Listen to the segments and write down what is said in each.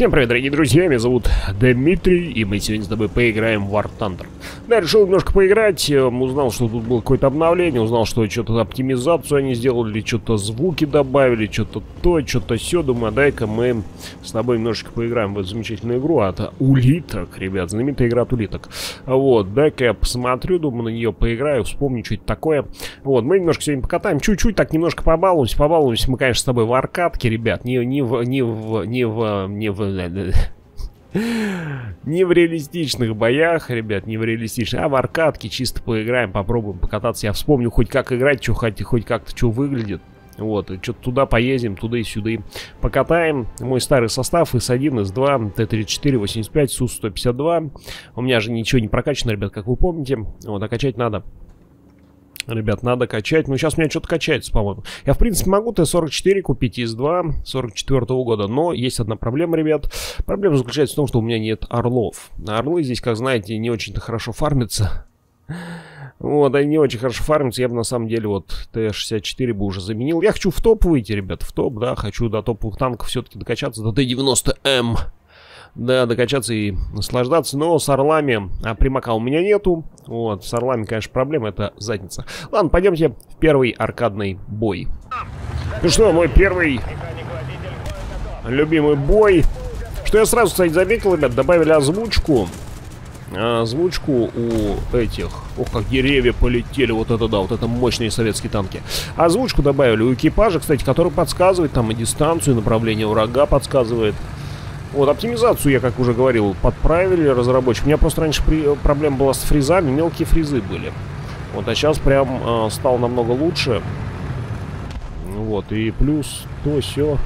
Всем привет, дорогие друзья, меня зовут Дмитрий, и мы сегодня с тобой поиграем в War Thunder. Да, решил немножко поиграть, эм, узнал, что тут было какое-то обновление, узнал, что что-то оптимизацию они сделали, что-то звуки добавили, что-то то, что-то все. Думаю, дай-ка мы с тобой немножечко поиграем в эту замечательную игру от улиток, ребят, знаменитая игра от улиток. Вот, дай-ка я посмотрю, думаю, на нее поиграю, вспомню что-то такое. Вот, мы немножко сегодня покатаем, чуть-чуть так немножко побалуемся, побалуемся мы, конечно, с тобой в аркадке, ребят, не, не в, не в, не в, не в не в реалистичных боях, ребят, не в реалистичных, а в аркадке чисто поиграем, попробуем покататься. Я вспомню хоть как играть, что хоть, хоть как-то что выглядит. Вот, что-то туда поедем, туда и сюда. Покатаем мой старый состав ИС-1, ИС-2, Т-34, 85, Су-152. У меня же ничего не прокачано, ребят, как вы помните. Вот, а качать надо. Ребят, надо качать. Ну, сейчас у меня что-то качается, по-моему. Я, в принципе, могу Т-44 купить из 2 44 -го года, но есть одна проблема, ребят. Проблема заключается в том, что у меня нет орлов. Орлы здесь, как знаете, не очень-то хорошо фармятся. Вот, они не очень хорошо фармятся. Я бы, на самом деле, вот Т-64 бы уже заменил. Я хочу в топ выйти, ребят, в топ, да. Хочу до топовых танков все-таки докачаться, до Т-90М да, докачаться и наслаждаться. Но с орлами а примака у меня нету. Вот, с орлами, конечно, проблема, это задница. Ладно, пойдемте в первый аркадный бой. Ну что, мой первый любимый бой. Что я сразу, кстати, заметил, ребят, добавили озвучку. Озвучку у этих. Ох, как деревья полетели. Вот это да, вот это мощные советские танки. Озвучку добавили у экипажа, кстати, который подсказывает там и дистанцию, и направление врага подсказывает. Вот, оптимизацию, я, как уже говорил, подправили разработчик. У меня просто раньше при... проблема была с фризами, мелкие фризы были. Вот, а сейчас прям э, стал намного лучше. Вот, и плюс то все.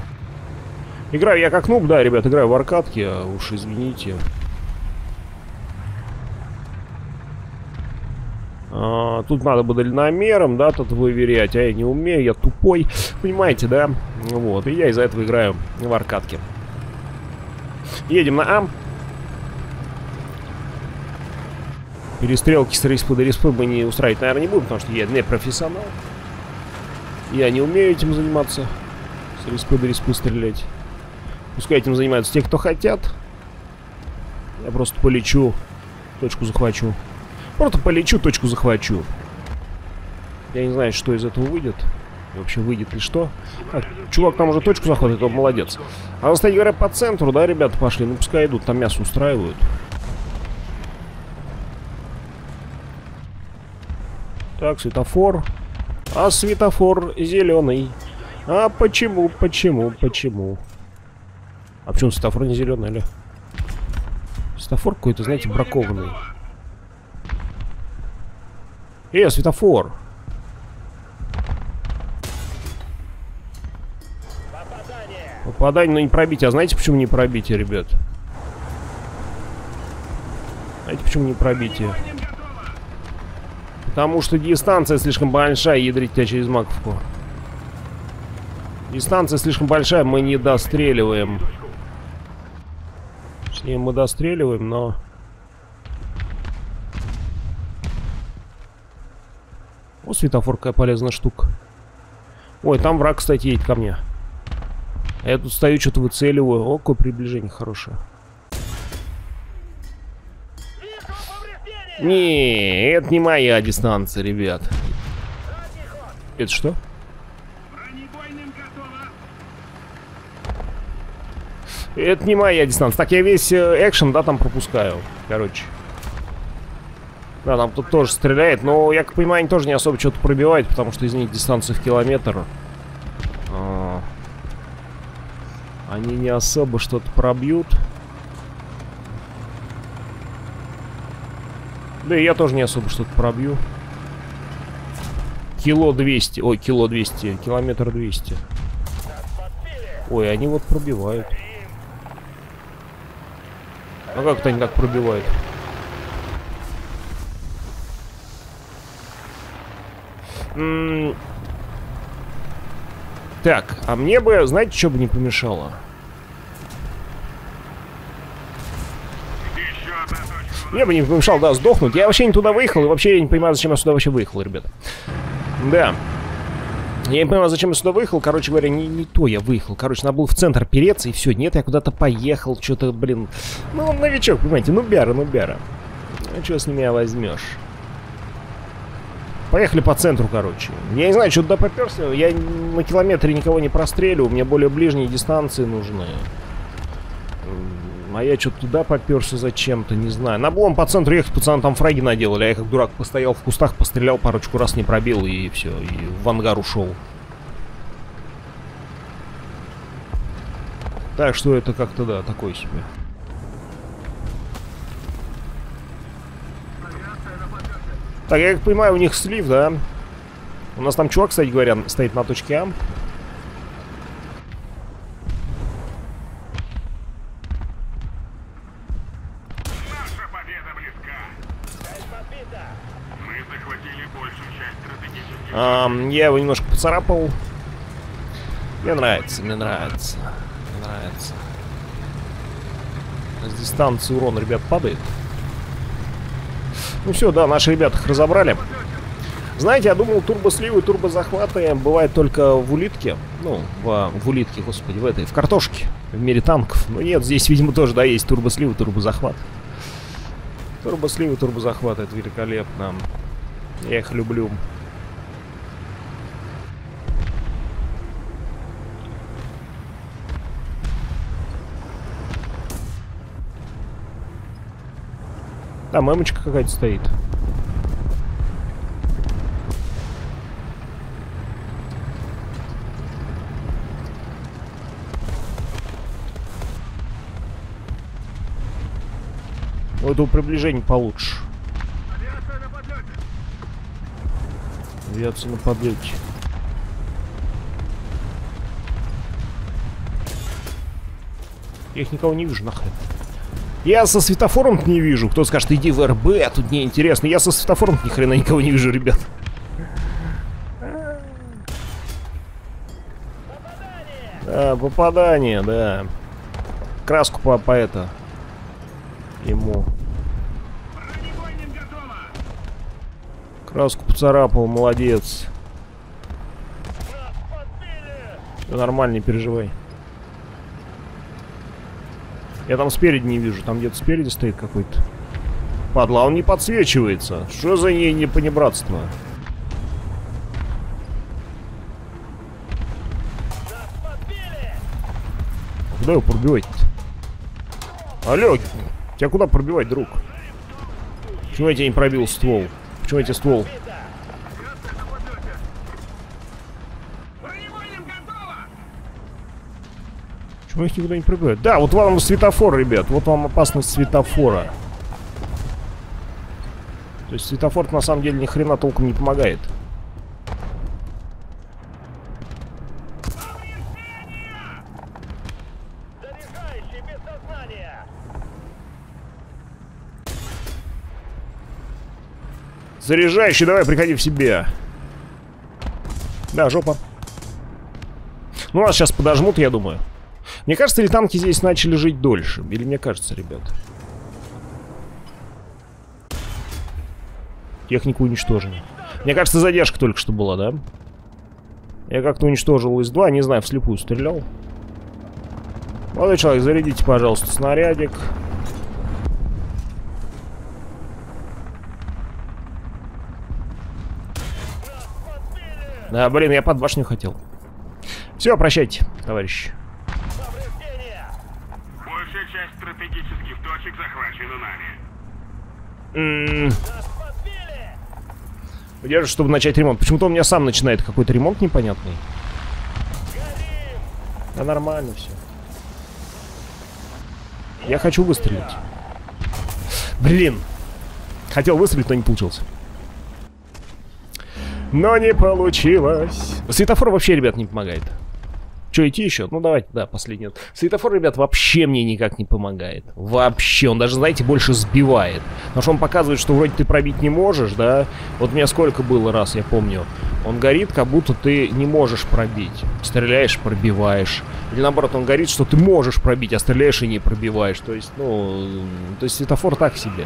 Играю я как нуб, да, ребят, играю в аркадке, уж извините. А, тут надо бы дальномером, да, тут выверять, а я не умею, я тупой. Понимаете, да? Вот, и я из-за этого играю в аркадке. Едем на А. Перестрелки с респы до респы мы не устраивать, наверное, не будем, потому что я не профессионал. Я не умею этим заниматься. С респы до респы стрелять. Пускай этим занимаются те, кто хотят. Я просто полечу, точку захвачу. Просто полечу, точку захвачу. Я не знаю, что из этого выйдет. Вообще выйдет ли что? А, чувак там уже точку заходит, он молодец. А кстати говоря, по центру, да, ребята пошли? Ну, пускай идут, там мясо устраивают. Так, светофор. А светофор зеленый. А почему, почему, почему? А почему светофор не зеленый, или? Светофор какой-то, знаете, бракованный. Э, светофор. Попадание, но не пробитие. А знаете, почему не пробитие, ребят? Знаете, почему не пробитие? Потому что дистанция слишком большая, ядрить тебя через маковку. Дистанция слишком большая, мы не достреливаем. Точнее, мы достреливаем, но... О, светофор, полезная штука. Ой, там враг, кстати, едет ко мне. А я тут стою, что-то выцеливаю. О, какое приближение хорошее. Не, это не моя дистанция, ребят. Это что? Это не моя дистанция. Так, я весь э, экшен, да, там пропускаю. Короче. Да, там тут тоже стреляет, но, я как понимаю, они тоже не особо что-то пробивают, потому что из них дистанция в километр. А они не особо что-то пробьют. Да и я тоже не особо что-то пробью. Кило 200. Ой, кило 200. Километр 200. Ой, они вот пробивают. А как это они так пробивают? М -м так, а мне бы, знаете, что бы не помешало? Мне бы не помешал, да, сдохнуть. Я вообще не туда выехал, и вообще я не понимаю, зачем я сюда вообще выехал, ребята. Да. Я не понимаю, зачем я сюда выехал. Короче говоря, не, не то я выехал. Короче, надо было в центр переться, и все. Нет, я куда-то поехал. Что-то, блин. Ну, новичок, понимаете, ну бяра, ну бяра. Ну, что с меня возьмешь? Поехали по центру, короче. Я не знаю, что туда поперся. Я на километре никого не прострелю. Мне более ближние дистанции нужны. А я что-то туда поперся зачем-то, не знаю. На блом по центру ехать, пацаны там фраги наделали. А я как дурак постоял в кустах, пострелял парочку раз, не пробил и все. И в ангар ушел. Так что это как-то, да, такой себе. Так, я как понимаю, у них слив, да? У нас там чувак, кстати говоря, стоит на точке А. Наша победа близка. Мы захватили большую часть стратегических... Ам, я его немножко поцарапал. Мне нравится, мне нравится. Мне нравится. С дистанции урон, ребят, падает. Ну все, да, наши ребята их разобрали. Знаете, я думал, турбосливы турбозахваты бывают только в улитке. Ну, в, в улитке, господи, в этой, в картошке, в мире танков. Но нет, здесь, видимо, тоже, да, есть турбосливы, турбозахват. Турбосливы, турбозахват, это великолепно. Я их люблю. Там мамочка какая-то стоит. У этого приближение получше. Авиация на подлете. Авиация на подлете. Я их никого не вижу нахрен. Я со светофором не вижу. Кто скажет, иди в РБ, а тут неинтересно. Я со светофором ни хрена никого не вижу, ребят. Да, попадание, да. Краску по, по это. Ему. Краску поцарапал, молодец. Все нормально, не переживай. Я там спереди не вижу, там где-то спереди стоит какой-то. Падла, он не подсвечивается. Что за ней не понебратство? Куда его пробивать-то? Алло, тебя куда пробивать, друг? Почему я тебя не пробил ствол? Почему я тебе ствол? Почему их никуда не пробивают? Да, вот вам светофор, ребят. Вот вам опасность светофора. То есть светофор на самом деле ни хрена толком не помогает. Заряжающий, давай, приходи в себя. Да, жопа. Ну, нас сейчас подожмут, я думаю. Мне кажется, ли танки здесь начали жить дольше? Или мне кажется, ребят? Технику уничтожена. Мне кажется, задержка только что была, да? Я как-то уничтожил ИС-2, не знаю, вслепую стрелял. Молодой человек, зарядите, пожалуйста, снарядик. Да, блин, я под башню хотел. Все, прощайте, товарищи. Точек захвачена нами. Удержу, чтобы начать ремонт. Почему-то у меня сам начинает какой-то ремонт непонятный. Да нормально все. Я хочу выстрелить. Блин. Хотел выстрелить, но не получилось. Но не получилось. Светофор вообще, ребят, не помогает. Че, идти еще? Ну, давайте, да, последний. Светофор, ребят, вообще мне никак не помогает. Вообще. Он даже, знаете, больше сбивает. Потому что он показывает, что вроде ты пробить не можешь, да? Вот у меня сколько было раз, я помню. Он горит, как будто ты не можешь пробить. Стреляешь, пробиваешь. Или наоборот, он горит, что ты можешь пробить, а стреляешь и не пробиваешь. То есть, ну, то есть светофор так себе.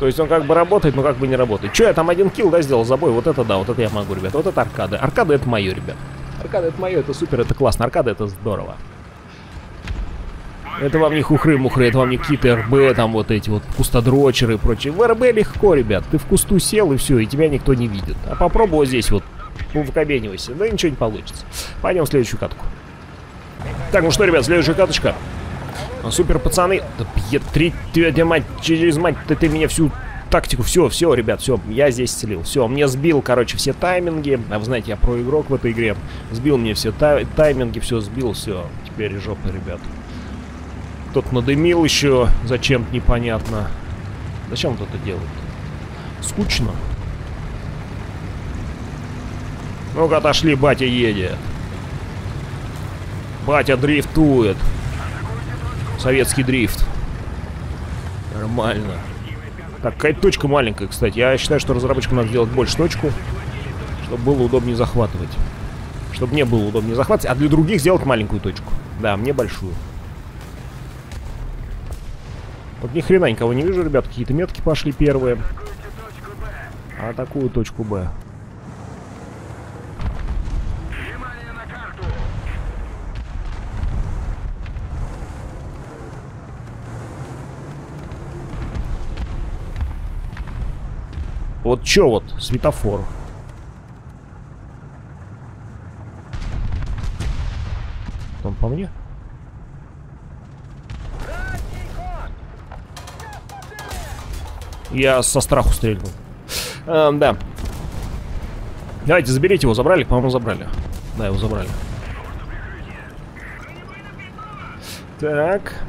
То есть он как бы работает, но как бы не работает. Че, я там один килл, да, сделал забой? Вот это да, вот это я могу, ребят. Вот это аркады. Аркады это мое, ребят. Аркада это мое, это супер, это классно. Аркада это здорово. Это вам не хухры-мухры, это вам не какие-то РБ, там вот эти вот пустодрочеры и прочее. В РБ легко, ребят. Ты в кусту сел и все, и тебя никто не видит. А попробуй здесь вот, выкобенивайся. Да ничего не получится. Пойдем в следующую катку. Так, ну что, ребят, следующая каточка. Супер, пацаны. Да, бьет, три, твоя мать, через мать, ты, ты меня всю тактику, все, все, ребят, все, я здесь слил. Все, мне сбил, короче, все тайминги. А вы знаете, я про игрок в этой игре. Сбил мне все тай тайминги, все сбил, все. Теперь жопа, ребят. Тот надымил еще, зачем непонятно. Зачем это делает? Скучно. Ну-ка, отошли, батя едет. Батя дрифтует. Советский дрифт. Нормально. Так, какая точка маленькая, кстати. Я считаю, что разработчикам надо сделать больше точку, чтобы было удобнее захватывать. Чтобы мне было удобнее захватывать, а для других сделать маленькую точку. Да, мне большую. Вот ни хрена никого не вижу, ребят. Какие-то метки пошли первые. А такую точку Б. Вот чё вот, светофор. Он по мне? Я со страху стрельнул. Эм, да. Давайте, заберите его. Забрали? По-моему, забрали. Да, его забрали. Так.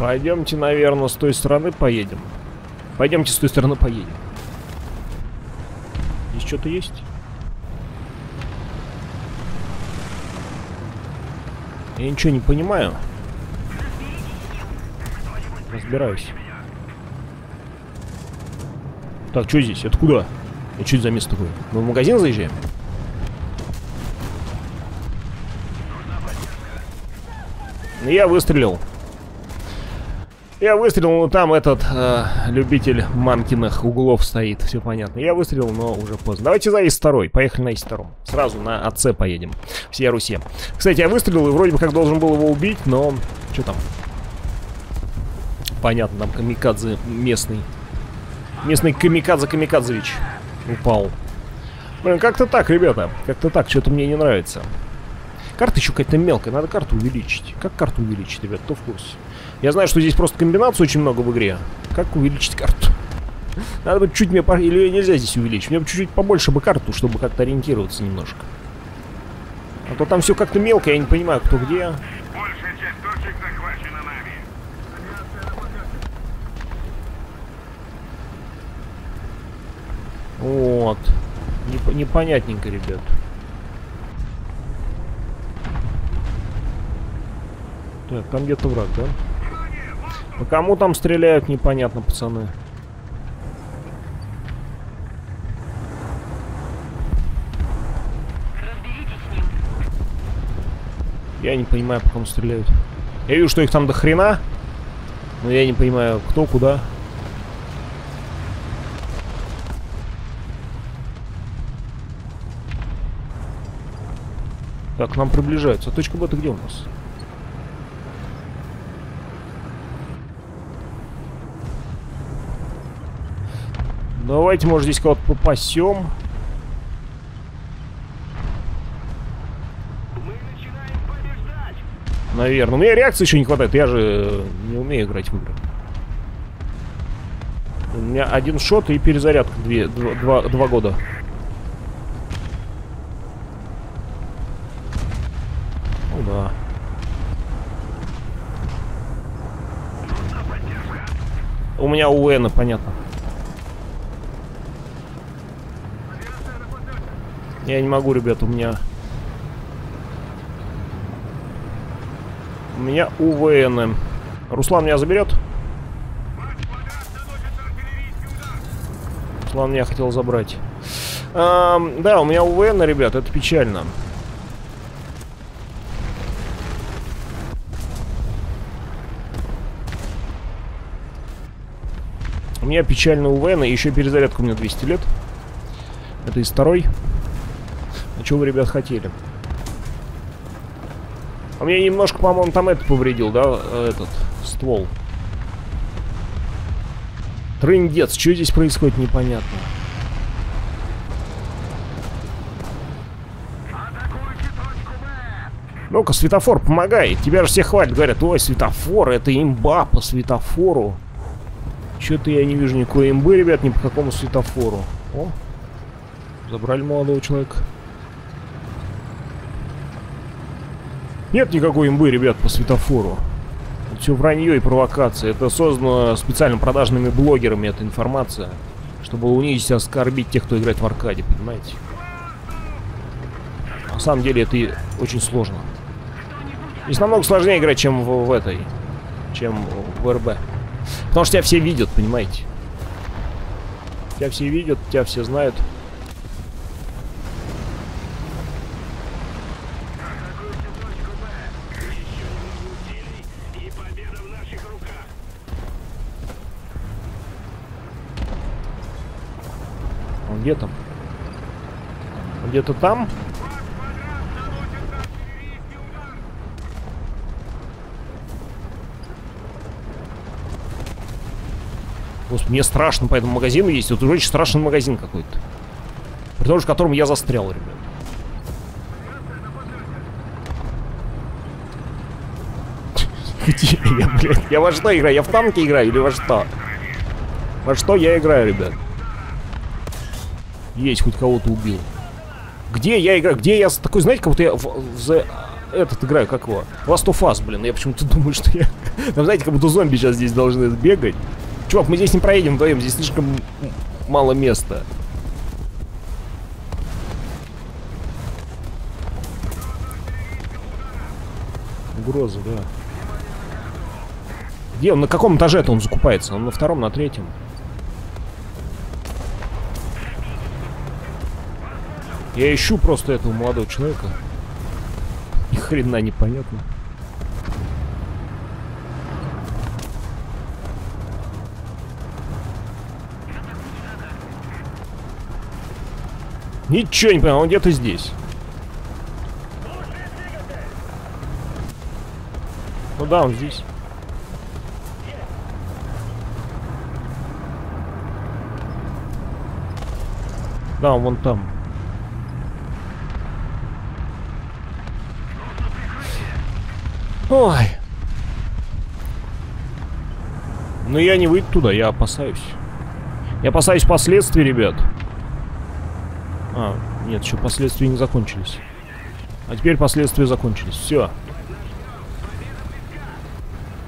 Пойдемте, наверное, с той стороны поедем. Пойдемте с той стороны поедем. Здесь что-то есть? Я ничего не понимаю. Разбираюсь. Так, что здесь? Это куда? Это что за место такое? Мы в магазин заезжаем? Я выстрелил. Я выстрелил, но там этот э, любитель мамкиных углов стоит, все понятно. Я выстрелил, но уже поздно. Давайте за ИС-2, поехали на ИС-2. Сразу на АЦ поедем, всей Руси. Кстати, я выстрелил и вроде бы как должен был его убить, но... Что там? Понятно, там камикадзе местный. Местный камикадзе Камикадзевич упал. Блин, как-то так, ребята. Как-то так, что-то мне не нравится. Карта еще какая-то мелкая, надо карту увеличить. Как карту увеличить, ребят, кто в курсе? Я знаю, что здесь просто комбинаций очень много в игре. Как увеличить карту? Надо бы чуть мне... По... Или нельзя здесь увеличить? Мне бы чуть-чуть побольше бы карту, чтобы как-то ориентироваться немножко. А то там все как-то мелко, я не понимаю, кто где. Вот. Неп непонятненько, ребят. Так, там где-то враг, да? По кому там стреляют, непонятно, пацаны. Я не понимаю, по кому стреляют. Я вижу, что их там до хрена. Но я не понимаю, кто, куда. Так, к нам приближаются. Точка Б-то где у нас? Давайте, может, здесь кого-то попасем. Наверное. Меня реакции еще не хватает. Я же не умею играть в игры. У меня один шот и перезарядка две, два, два, года. Ну да. У меня УН, понятно. Я не могу, ребят, у меня... У меня УВН. Руслан меня заберет? Руслан меня хотел забрать. Эм, да, у меня УВН, ребят, это печально. У меня печально у Вена, и еще перезарядка у меня 200 лет. Это из второй. Что вы, ребят, хотели? А мне немножко, по-моему, там это повредил, да, э, этот ствол. Трындец, что здесь происходит, непонятно. Ну-ка, светофор, помогай. Тебя же все хвалят, говорят, ой, светофор, это имба по светофору. Что-то я не вижу никакой имбы, ребят, ни по какому светофору. О, забрали молодого человека. Нет никакой имбы, ребят, по светофору. Все вранье и провокация. Это создано специально продажными блогерами, эта информация. Чтобы унизить и оскорбить тех, кто играет в аркаде, понимаете? На самом деле это и очень сложно. Здесь намного сложнее играть, чем в, в этой. Чем в РБ. Потому что тебя все видят, понимаете? Тебя все видят, тебя все знают. Где там? Где-то там? Господи, мне страшно по этому магазину есть. Вот очень страшный магазин какой-то. При том же, в котором я застрял, ребят. Где я, блядь? Я во что играю? Я в танке играю или во что? Во что я играю, ребят? Есть, хоть кого-то убил. Где я играю? Где я такой, знаете, как будто я в, в The- этот играю, как его? Last of Us, блин. Я почему-то думаю, что я... Там, знаете, как будто зомби сейчас здесь должны бегать. Чувак, мы здесь не проедем вдвоем, здесь слишком мало места. Угроза, да. Где он? На каком этаже-то он закупается? Он на втором, на третьем? Я ищу просто этого молодого человека. Ни хрена непонятно. Ничего не понимаю, он где-то здесь. Ну да, он здесь. Да, он вон там. Ой. Но я не выйду туда, я опасаюсь. Я опасаюсь последствий, ребят. А, нет, еще последствия не закончились. А теперь последствия закончились. Все.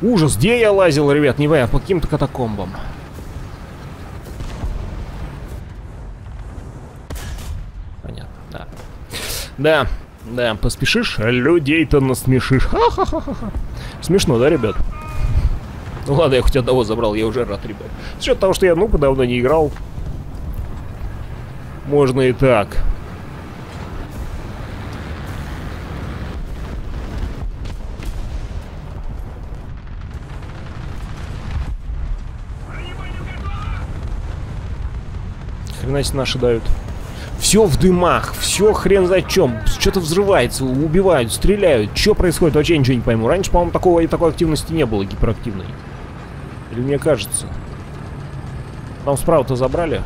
Ужас, где я лазил, ребят, не знаю, по каким-то катакомбам. Понятно, да. Да, да, поспешишь, людей-то насмешишь. Ха-ха-ха-ха. Смешно, да, ребят? Ну ладно, я хоть одного забрал, я уже рад, ребят. С учетом того, что я, ну, давно не играл. Можно и так. Хрена себе наши дают. Все в дымах, все хрен за чем. Что-то взрывается, убивают, стреляют. Что происходит, вообще ничего не пойму. Раньше, по-моему, такого, такой активности не было гиперактивной. Или мне кажется. Там справа-то забрали.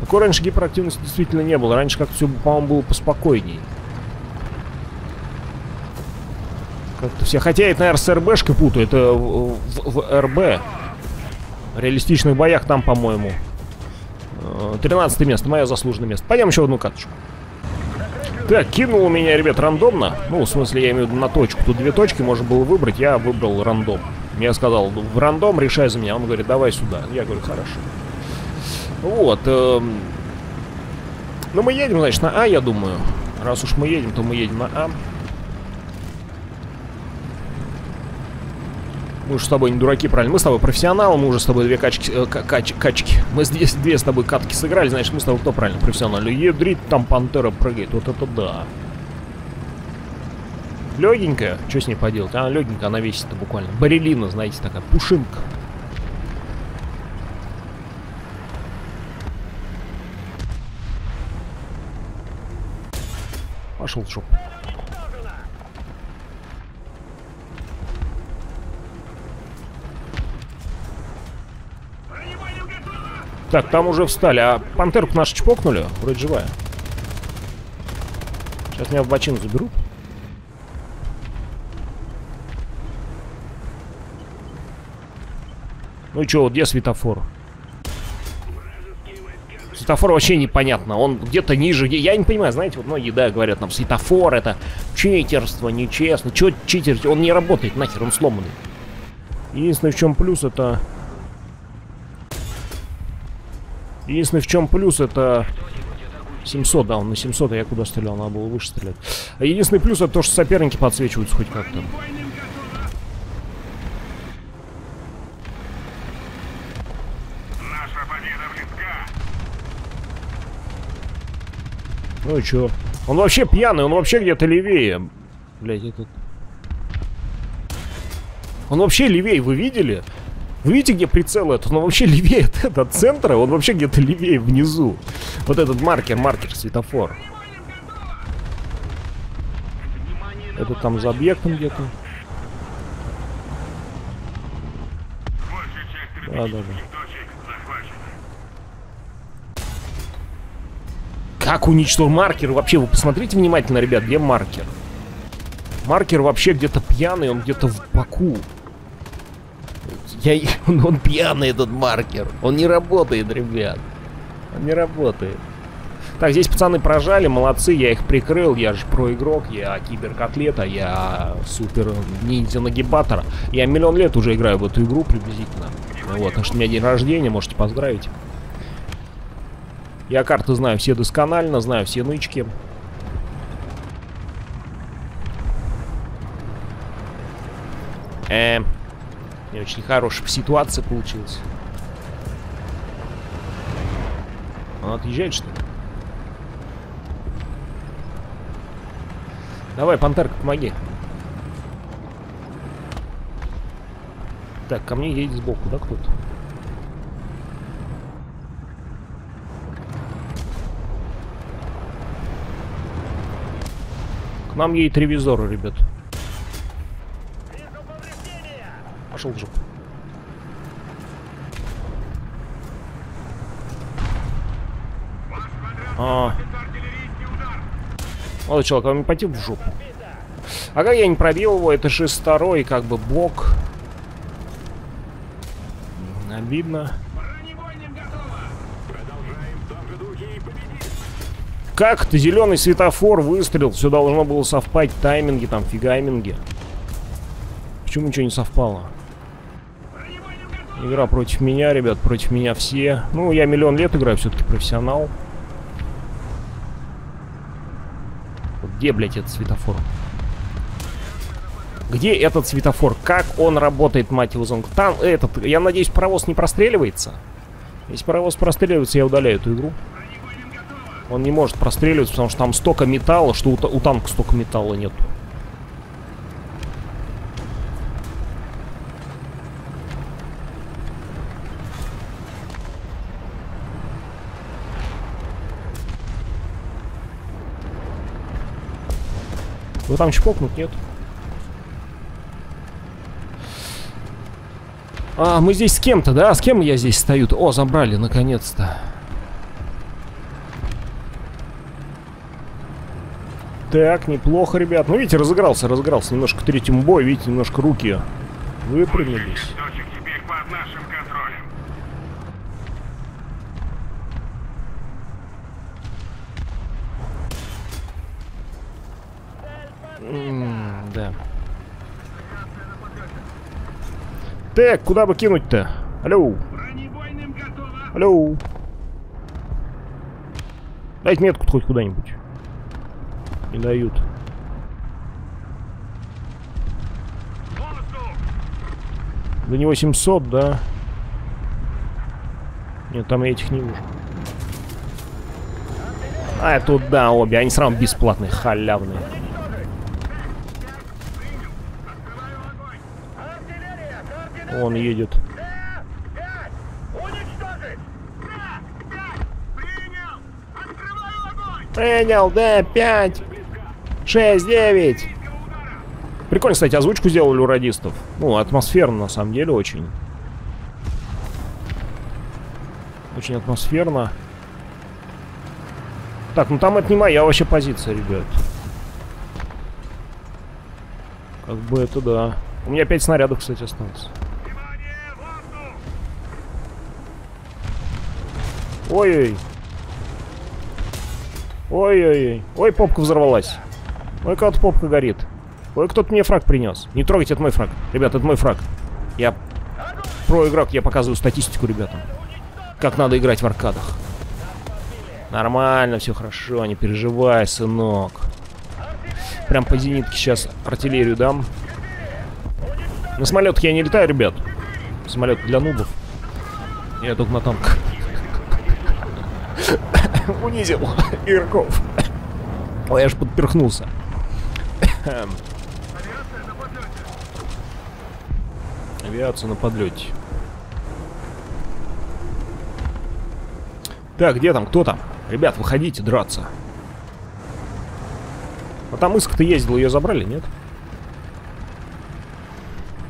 Такой раньше гиперактивности действительно не было. Раньше как-то все, по-моему, было поспокойней. Как-то все. Хотя это, наверное, с РБшкой путаю. Это в, в- в РБ. В реалистичных боях там, по-моему. 13 место, мое заслуженное место. Пойдем еще одну каточку. Так, кинул меня, ребят, рандомно. Ну, в смысле, я имею в виду на точку. Тут две точки можно было выбрать, я выбрал рандом. Я сказал, в рандом решай за меня. Он говорит, давай сюда. Я говорю, хорошо. Вот. эм, Ну, мы едем, значит, на А, я думаю. Раз уж мы едем, то мы едем на А. Мы уже с тобой не дураки, правильно? Мы с тобой профессионал, мы уже с тобой две качки... Э, кач, качки. Мы здесь две с тобой катки сыграли, значит, мы с тобой кто правильно? профессионал. Едрит, там пантера прыгает. Вот это да. Легенькая. Что с ней поделать? Она легенькая, она весит-то буквально. Барелина, знаете, такая пушинка. Пошел в шопу. Так, там уже встали. А пантерку нашу чпокнули? Вроде живая. Сейчас меня в бочину заберут. Ну и чё, вот где светофор? Светофор вообще непонятно. Он где-то ниже. Я не понимаю, знаете, вот многие, да, говорят нам, светофор это читерство, нечестно. Чё читерить? Он не работает, нахер, он сломанный. Единственное, в чем плюс, это... Единственное, в чем плюс, это 700, да, он на 700, а я куда стрелял, надо было выше стрелять. А единственный плюс, это то, что соперники подсвечиваются хоть как-то. Ну и чё? Он вообще пьяный, он вообще где-то левее. Блять, этот... Он вообще левее, вы видели? Вы видите, где прицел этот? Он вообще левее этого центра, он вообще где-то левее внизу. Вот этот маркер, маркер, светофор. Это там за объектом где-то. Да, да, да. Как уничтожил маркер? Вообще, вы посмотрите внимательно, ребят, где маркер? Маркер вообще где-то пьяный, он где-то в боку. Я... Он, он пьяный, этот маркер. Он не работает, ребят. Он не работает. Так, здесь пацаны прожали, молодцы, я их прикрыл, я же проигрок, я киберкотлета, я супер ниндзя-нагибатор. Я миллион лет уже играю в эту игру приблизительно. Вот, так что у меня день рождения, можете поздравить. Я карты знаю все досконально, знаю все нычки. Эм, не очень хорошая ситуация получилась. Он отъезжает, что ли? Давай, Пантерка, помоги. Так, ко мне едет сбоку, да, кто-то? К нам едет ревизор, ребят. Пошел в жопу. А, молодой человек, а вам не пойти в жопу? А как я не пробил его? Это же второй, как бы, блок. Обидно. Как это зеленый светофор выстрел? Все должно было совпасть. Тайминги там, фигайминги. Почему ничего не совпало? Игра против меня, ребят, против меня все. Ну, я миллион лет играю, все-таки профессионал. Где, блядь, этот светофор? Где этот светофор? Как он работает, мать его, зонг? Там этот, я надеюсь, паровоз не простреливается? Если паровоз простреливается, я удаляю эту игру. Он не может простреливаться, потому что там столько металла, что у, у танка столько металла нет. Там чпокнут, нет? А, мы здесь с кем-то, да? С кем я здесь стою? -то? О, забрали, наконец-то. Так, неплохо, ребят. Ну, видите, разыгрался, разыгрался немножко к третьему бою. Видите, немножко руки выпрямились. Точек теперь под нашим контролем! М, да. Так, куда бы кинуть-то? Алло, алло. Дайте метку хоть куда-нибудь. Не дают. До него 700, да? Нет, там я этих не вижу. А, тут да, обе. Они сразу бесплатные, халявные. Он едет. Принял! Открываю огонь! Принял, да, 5. Близко! 6, 9. Прикольно, кстати, озвучку сделали у радистов. Ну, атмосферно, на самом деле, очень. Очень атмосферно. Так, ну там это не моя вообще позиция, ребят. Как бы это да. У меня 5 снарядов, кстати, осталось. Ой-ой. Ой-ой-ой. Ой, попка взорвалась. Ой, кого-то попка горит. Ой, кто-то мне фраг принес. Не трогайте, это мой фраг. Ребят, это мой фраг. Я про игрок, я показываю статистику ребятам. Как надо играть в аркадах. Нормально, все хорошо, не переживай, сынок. Прям по зенитке сейчас артиллерию дам. На самолетах я не летаю, ребят. Самолет для нубов. Я только на танках. Унизил игроков. Ой, я аж подперхнулся. Авиация на подлете. Так, где там? Кто там? Ребят, выходите драться. А там иск-то ездил, ее забрали, нет?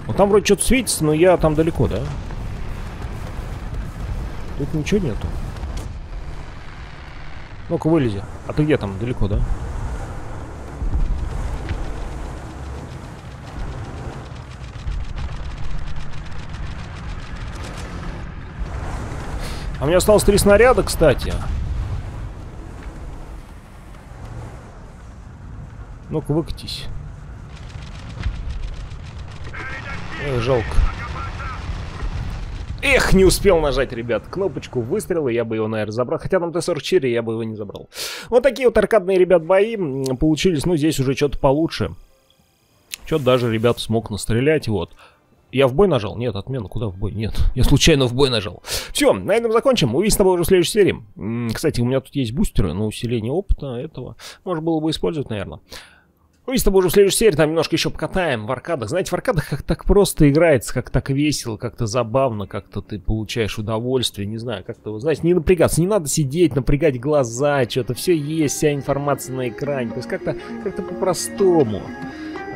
Ну там вроде что-то светится, но я там далеко, да? Тут ничего нету. Ну-ка, вылези. А ты где там? Далеко, да? А меня осталось три снаряда, кстати. Ну-ка, выкатись. Эх, жалко. Эх, не успел нажать, ребят, кнопочку выстрела, я бы его, наверное, забрал. Хотя там Т-44, я бы его не забрал. Вот такие вот аркадные, ребят, бои получились. Ну, здесь уже что-то получше. Что-то даже, ребят, смог настрелять, вот. Я в бой нажал? Нет, отмена. Куда в бой? Нет, я случайно в бой нажал. Все, на этом закончим. Увидимся с тобой уже в следующей серии. Кстати, у меня тут есть бустеры на усиление опыта этого. Можно было бы использовать, наверное. Увидимся с тобой уже в следующей серии. Там немножко еще покатаем в аркадах. Знаете, в аркадах как так просто играется, как так весело, как-то забавно, как-то ты получаешь удовольствие. Не знаю, как-то, знаете, не напрягаться. Не надо сидеть, напрягать глаза, что-то. Все есть, вся информация на экране. То есть как-то как по-простому.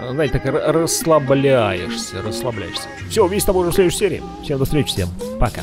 А, Знаете, так расслабляешься, расслабляешься. Все, увидимся с тобой уже в следующей серии. Всем до встречи, всем пока.